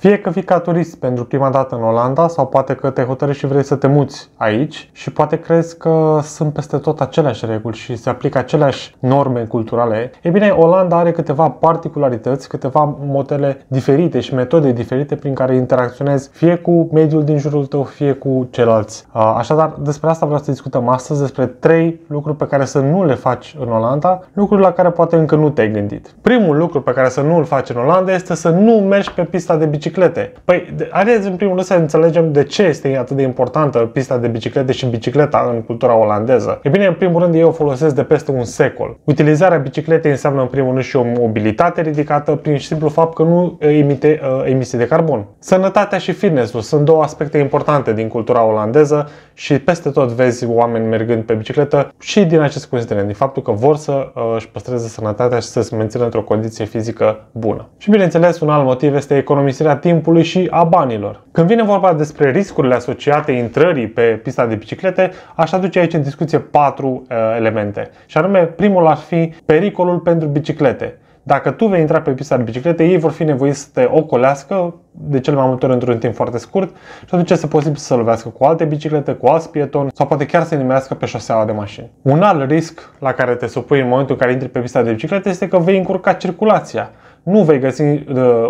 Fie că vii ca turist pentru prima dată în Olanda sau poate că te hotărăști și vrei să te muți aici și poate crezi că sunt peste tot aceleași reguli și se aplică aceleași norme culturale. E bine, Olanda are câteva particularități, câteva modele diferite și metode diferite prin care interacționezi fie cu mediul din jurul tău, fie cu ceilalți. Așadar, despre asta vreau să discutăm astăzi, despre trei lucruri pe care să nu le faci în Olanda, lucruri la care poate încă nu te-ai gândit. Primul lucru pe care să nu îl faci în Olanda este să nu mergi pe pista de biciclete. Păi, haideți în primul rând să înțelegem de ce este atât de importantă pista de biciclete și bicicleta în cultura olandeză. E bine, în primul rând, ei o folosesc de peste un secol. Utilizarea bicicletei înseamnă în primul rând și o mobilitate ridicată prin simplu fapt că nu emite uh, emisii de carbon. Sănătatea și fitness-ul sunt două aspecte importante din cultura olandeză și peste tot vezi oameni mergând pe bicicletă și din acest considerent, din faptul că vor să uh, își păstreze sănătatea și să se mențină într-o condiție fizică bună. Și bineînțeles, un alt motiv este economisirea timpului și a banilor. Când vine vorba despre riscurile asociate intrării pe pista de biciclete, aș aduce aici în discuție patru uh, elemente. Și anume, primul ar fi pericolul pentru biciclete. Dacă tu vei intra pe pista de biciclete, ei vor fi nevoiți să te ocolească, de cel mai multe ori într-un timp foarte scurt, și atunci este posibil să se lovească cu alte biciclete, cu alți pietoni sau poate chiar să nimerească pe șoseaua de mașini. Un alt risc la care te supui în momentul în care intri pe pista de biciclete este că vei încurca circulația nu vei găsi uh,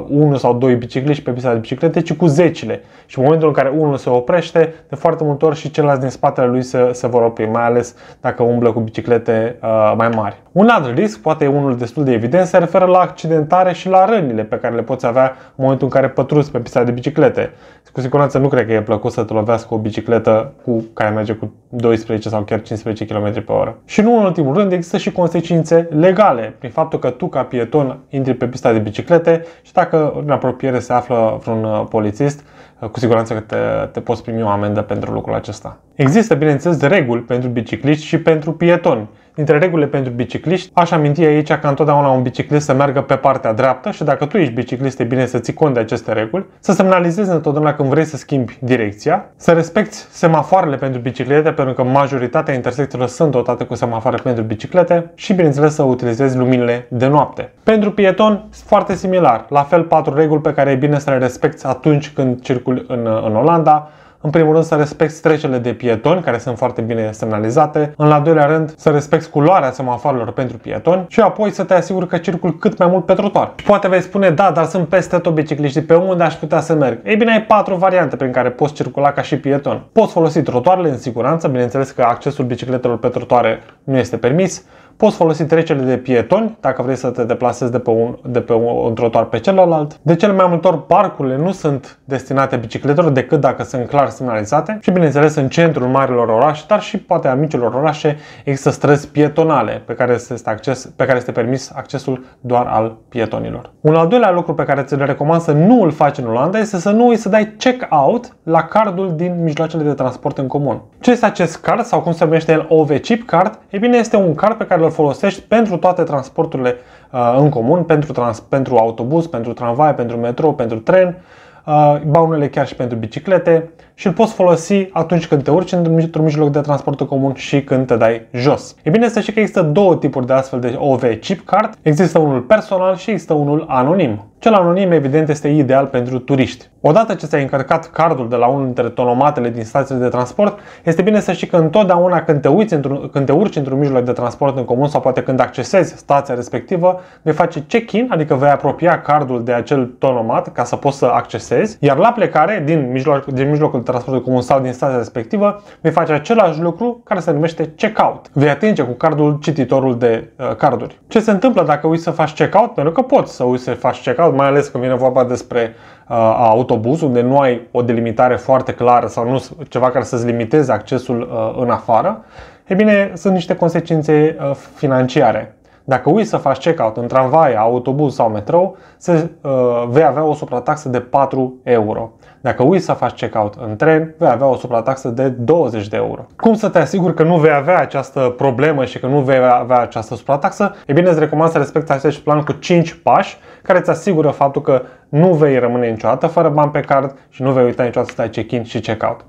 unul sau doi bicicliști pe pista de biciclete, ci cu zecile. Și în momentul în care unul se oprește, de foarte multe ori și ceilalți din spatele lui se, se vor opri, mai ales dacă umblă cu biciclete uh, mai mari. Un alt risc, poate unul destul de evident, se referă la accidentare și la rănile pe care le poți avea în momentul în care pătruzi pe pista de biciclete. Cu siguranță nu cred că e plăcut să te lovească o bicicletă cu care merge cu 12 sau chiar 15 km pe oră. Și nu în ultimul rând, există și consecințe legale, prin faptul că tu ca pieton intri pe pista de biciclete și dacă în apropiere se află vreun uh, polițist, uh, cu siguranță că te, te poți primi o amendă pentru lucrul acesta. Există, bineînțeles, reguli pentru bicicliști și pentru pietoni. Dintre regulile pentru bicicliști, aș aminti aici ca întotdeauna un biciclist să meargă pe partea dreaptă și dacă tu ești biciclist, e bine să ții cont de aceste reguli, să semnalizezi întotdeauna când vrei să schimbi direcția, să respecti semafoarele pentru biciclete, pentru că majoritatea intersecțiilor sunt dotate cu semafoare pentru biciclete și, bineînțeles, să utilizezi luminile de noapte. Pentru pieton, foarte similar, la fel patru reguli pe care e bine să le respecti atunci când circuli în, în Olanda, în primul rând să respecti trecerile de pietoni, care sunt foarte bine semnalizate. În al doilea rând să respecti culoarea semafoarelor pentru pietoni și apoi să te asiguri că circul cât mai mult pe trotuar. Poate vei spune, da, dar sunt peste tot bicicliști, pe unde aș putea să merg? Ei bine, ai patru variante prin care poți circula ca și pieton. Poți folosi trotuarele în siguranță, bineînțeles că accesul bicicletelor pe trotuare nu este permis. Poți folosi trecerile de pietoni dacă vrei să te deplasezi de pe un, de pe un, un trotuar pe celălalt. De cel mai multe ori, parcurile nu sunt destinate bicicletelor decât dacă sunt clar semnalizate și bineînțeles în centrul marilor orașe, dar și poate a micilor orașe există străzi pietonale pe care este, acces, pe care este permis accesul doar al pietonilor. Un al doilea lucru pe care ți le recomand să nu îl faci în Olanda este să nu uiți să dai check-out la cardul din mijloacele de transport în comun. Ce este acest card sau cum se numește el OV Chip Card? E bine, este un card pe care îl folosești pentru toate transporturile uh, în comun, pentru, trans, pentru autobuz, pentru tramvai, pentru metrou, pentru tren, uh, ba unele chiar și pentru biciclete și îl poți folosi atunci când te urci într-un mijloc de transport comun și când te dai jos. E bine să știi că există două tipuri de astfel de OV chip card. Există unul personal și există unul anonim. Cel anonim, evident, este ideal pentru turiști. Odată ce ți-ai încărcat cardul de la unul dintre tonomatele din stațiile de transport, este bine să știi că întotdeauna când te, uiți când te urci într-un mijloc de transport în comun sau poate când accesezi stația respectivă, vei face check-in, adică vei apropia cardul de acel tonomat ca să poți să accesezi, iar la plecare din, mijloc, din mijlocul de transport comun sau din stația respectivă, vei face același lucru care se numește check-out. Vei atinge cu cardul cititorul de uh, carduri. Ce se întâmplă dacă uiți să faci check-out? Pentru că poți să uiți să faci check-out mai ales când vine vorba despre uh, autobuz, unde nu ai o delimitare foarte clară sau nu ceva care să-ți limiteze accesul uh, în afară, e bine, sunt niște consecințe uh, financiare. Dacă uiți să faci check-out în tramvai, autobuz sau metrou, se, uh, vei avea o suprataxă de 4 euro. Dacă uiți să faci check-out în tren, vei avea o suprataxă de 20 de euro. Cum să te asiguri că nu vei avea această problemă și că nu vei avea această suprataxă? E bine, îți recomand să respecti acest plan cu 5 pași care îți asigură faptul că nu vei rămâne niciodată fără bani pe card și nu vei uita niciodată să dai check-in și check-out.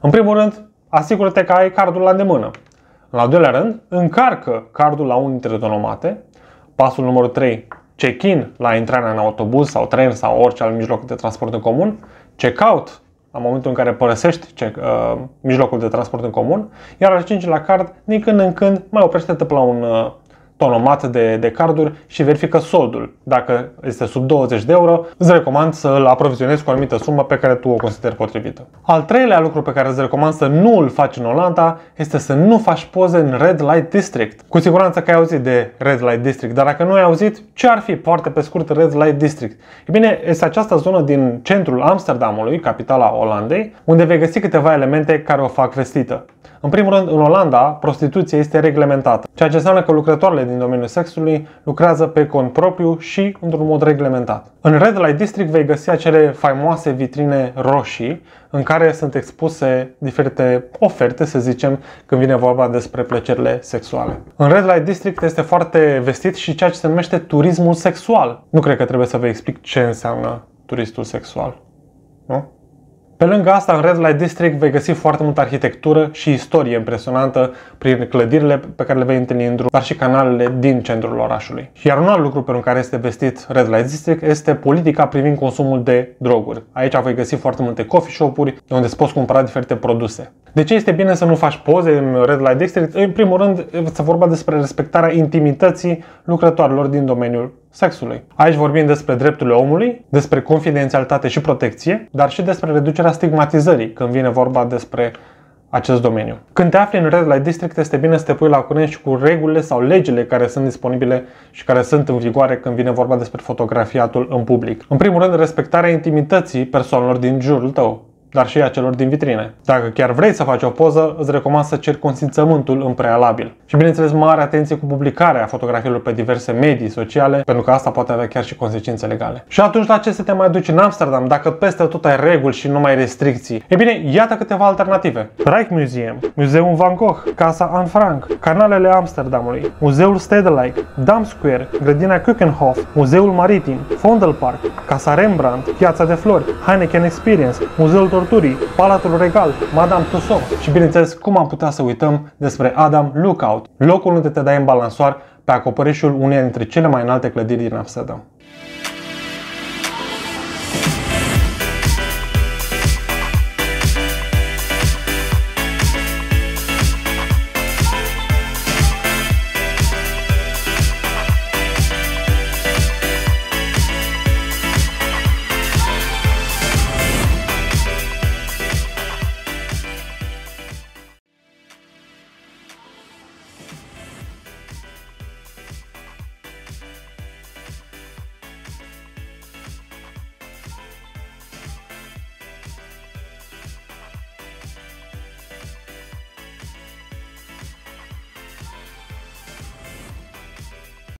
În primul rând, asigură-te că ai cardul la îndemână. În al doilea rând, încarcă cardul la unul dintre tonomate. Pasul numărul 3 check-in la intrarea în autobuz sau tren sau orice alt mijloc de transport în comun, check-out la momentul în care părăsești check, uh, mijlocul de transport în comun, iar al cincilea card, din când în când, mai oprește-te la un uh, tonomat de, de carduri și verifică soldul. Dacă este sub 20 de euro, îți recomand să îl aprovizionezi cu o anumită sumă pe care tu o consideri potrivită. Al treilea lucru pe care îți recomand să nu îl faci în Olanda este să nu faci poze în Red Light District. Cu siguranță că ai auzit de Red Light District, dar dacă nu ai auzit, ce ar fi foarte pe scurt Red Light District? E bine, este această zonă din centrul Amsterdamului, capitala Olandei, unde vei găsi câteva elemente care o fac vestită. În primul rând, în Olanda, prostituția este reglementată, ceea ce înseamnă că lucrătoarele din domeniul sexului lucrează pe cont propriu și într-un mod reglementat. În Red Light District vei găsi acele faimoase vitrine roșii în care sunt expuse diferite oferte, să zicem, când vine vorba despre plăcerile sexuale. În Red Light District este foarte vestit și ceea ce se numește turismul sexual. Nu cred că trebuie să vă explic ce înseamnă turistul sexual. Nu? Pe lângă asta, în Red Light District vei găsi foarte multă arhitectură și istorie impresionantă prin clădirile pe care le vei întâlni în drum, dar și canalele din centrul orașului. Iar un alt lucru pe care este vestit Red Light District este politica privind consumul de droguri. Aici vei găsi foarte multe coffee shop-uri unde îți poți cumpăra diferite produse. De ce este bine să nu faci poze în Red Light District? În primul rând, se vorba despre respectarea intimității lucrătoarelor din domeniul sexului. Aici vorbim despre drepturile omului, despre confidențialitate și protecție, dar și despre reducerea stigmatizării când vine vorba despre acest domeniu. Când te afli în Red Light District, este bine să te pui la curent și cu regulile sau legile care sunt disponibile și care sunt în vigoare când vine vorba despre fotografiatul în public. În primul rând, respectarea intimității persoanelor din jurul tău dar și a celor din vitrine. Dacă chiar vrei să faci o poză, îți recomand să ceri consimțământul în prealabil. Și bineînțeles, mare atenție cu publicarea fotografiilor pe diverse medii sociale, pentru că asta poate avea chiar și consecințe legale. Și atunci, la ce să te mai duci în Amsterdam dacă peste tot ai reguli și nu mai restricții? E bine, iată câteva alternative. Rijksmuseum, Muzeul Van Gogh, Casa Anne Frank, canalele Amsterdamului, Muzeul Stedelijk, Dam Square, Grădina Kukenhof, Muzeul Maritim, Vondelpark, Casa Rembrandt, Piața de Flori, Heineken Experience, Muzeul Torturii, Palatul Regal, Madame Tussauds și bineînțeles cum am putea să uităm despre Adam Lookout, locul unde te dai în balansoar pe acoperișul uneia dintre cele mai înalte clădiri din Amsterdam.